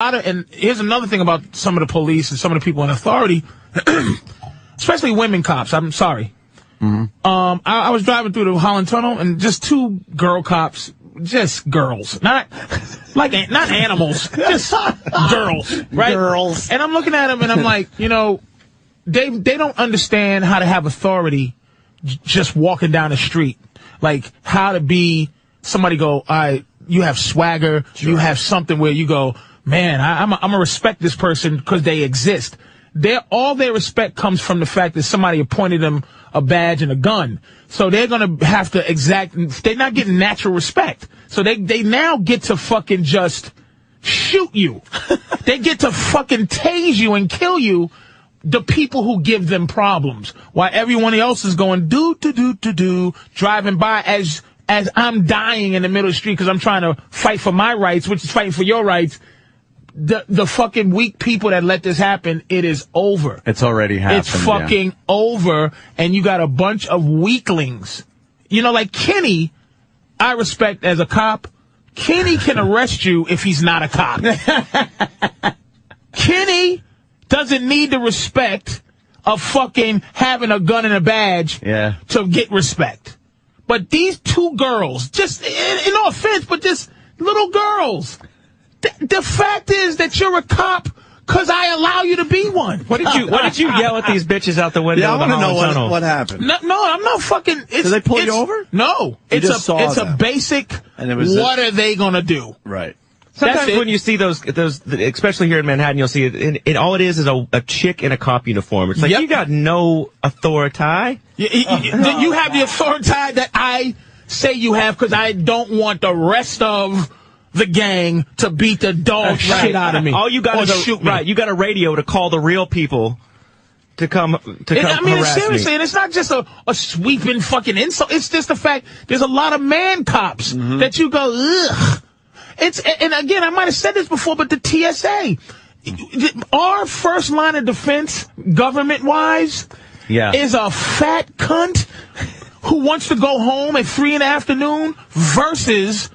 and here's another thing about some of the police and some of the people in authority, especially women cops. I'm sorry. Um, I, I was driving through the Holland Tunnel and just two girl cops, just girls, not like not animals, just girls, right? Girls. And I'm looking at them and I'm like, you know, they they don't understand how to have authority just walking down the street, like how to be somebody go, I you have swagger, you have something where you go, man, I, I'm a, I'm gonna respect this person because they exist. Their all their respect comes from the fact that somebody appointed them a badge and a gun. So they're gonna have to exact. They're not getting natural respect. So they they now get to fucking just shoot you. they get to fucking tase you and kill you. The people who give them problems, while everyone else is going do do do do do, driving by as as I'm dying in the middle of the street because I'm trying to fight for my rights, which is fighting for your rights. The the fucking weak people that let this happen, it is over. It's already happened. It's fucking over, and you got a bunch of weaklings. You know, like Kenny, I respect as a cop. Kenny can arrest you if he's not a cop. Kenny doesn't need the respect of fucking having a gun and a badge Yeah. to get respect. But these two girls, just in, in all offense, but just little girls. The, the fact is that you're a cop because I allow you to be one. What did you What did you yell at these bitches out the window? Yeah, I want to know what, what happened. No, no, I'm not fucking. It's, Did they pull you over? No, it's just a saw it's a basic. And it was what a- are they gonna do? Right. Sometimes That's when you see those, those, especially here in Manhattan, you'll see it. And, and all it is is a, a chick in a cop uniform. It's like Yep. you got no authority. You, you- you- you have the authority that I say you have because I don't want the rest of the gang to beat the dog shit out of me. All you got is a, shoot me. right. You got a radio to call the real people to come to And, come I mean, seriously, me. and it's not just a, a sweeping fucking insult. It's just the fact there's a lot of man cops Mm-hmm. that you go, ugh. It's, and again, I might have said this before, but the TSA, our first line of defense, government wise, Yeah. is a fat cunt who wants to go home at three in the afternoon versus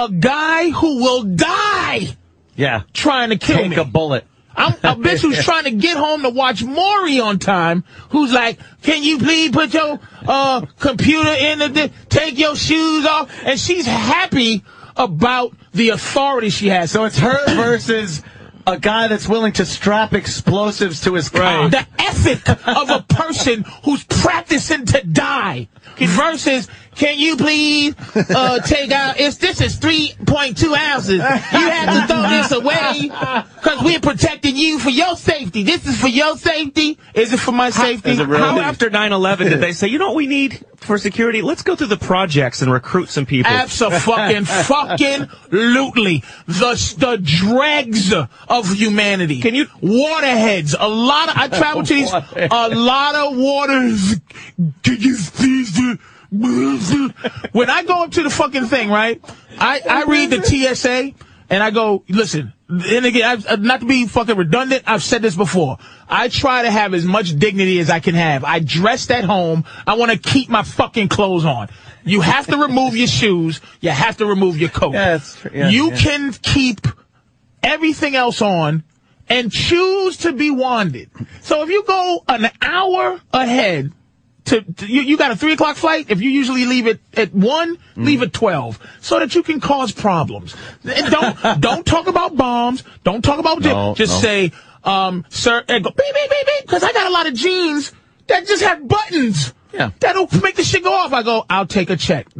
a guy who will die Yeah. trying to kill Take me. a bullet. I'm a bitch who's trying to get home to watch Maury on time, who's like, can you please put your uh, computer in the, take your shoes off? And she's happy about the authority she has. So it's her versus a guy that's willing to strap explosives to his car. the ethic of a person who's practicing to die versus can you please uh, take out it's this is 3.2 ounces you have to throw this away because we're protecting you for your safety this is for your safety is it for my safety is it really? How after 9/11 did they say, you know what we need for security? Let's go through the projects and recruit some people. Absolutely, fucking lootly. The the dregs of humanity. Can you- waterheads? A lot of I travel to these. A lot of waters. Can you please do? When I go up to the fucking thing, right? I I read the TSA and I go, listen. And again, I've, uh, not to be fucking redundant, I've said this before. I try to have as much dignity as I can have. I dressed at home. I want to keep my fucking clothes on. You have to remove your shoes. You have to remove your coat. Yeah. Yeah, you yeah. can keep everything else on and choose to be wanded. So if you go an hour ahead to, to- you, you got a three o'clock flight. If you usually leave it at one, Mm. leave at twelve, so that you can cause problems. And don't don't talk about bombs. Don't talk about No, just no. say, um, sir, and go beep beep beep beep because I got a lot of jeans that just have buttons. Yeah. that'll make the shit go off. I go, I'll take a check.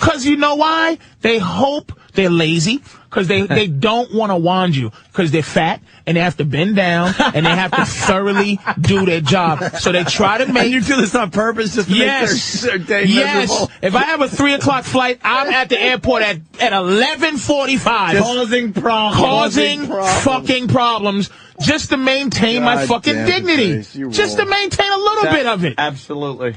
Cause you know why? They hope they're lazy. Cause they, they don't want to wand you. Cause they're fat and they have to bend down and they have to thoroughly do their job. So they try to And make you do this on purpose just to Yes. make their, their day yes. miserable. If I have a three o'clock flight, I'm at the airport at, at 1145. Causing problems. causing fucking problems just to maintain my fucking dignity. Just to maintain a little bit of it. Absolutely.